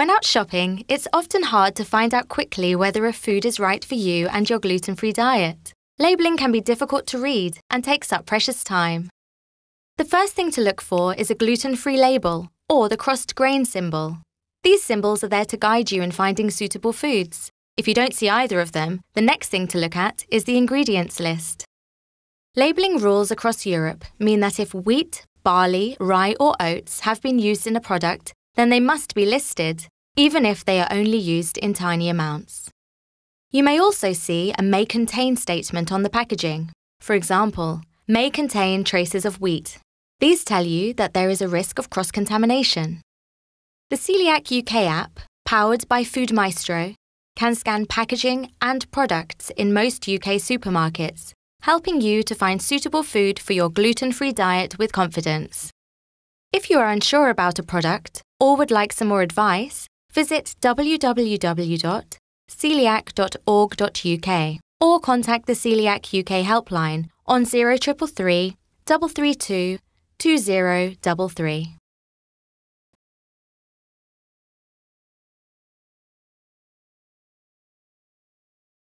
When out shopping, it's often hard to find out quickly whether a food is right for you and your gluten free diet. Labelling can be difficult to read and takes up precious time. The first thing to look for is a gluten free label or the crossed grain symbol. These symbols are there to guide you in finding suitable foods. If you don't see either of them, the next thing to look at is the ingredients list. Labelling rules across Europe mean that if wheat, barley, rye, or oats have been used in a product, then they must be listed, even if they are only used in tiny amounts. You may also see a may contain statement on the packaging. For example, may contain traces of wheat. These tell you that there is a risk of cross contamination. The Coeliac UK app, powered by FoodMaestro, can scan packaging and products in most UK supermarkets, helping you to find suitable food for your gluten free diet with confidence. If you are unsure about a product or would like some more advice, visit www.coeliac.org.uk or contact the Coeliac UK helpline on 0333 332 2033.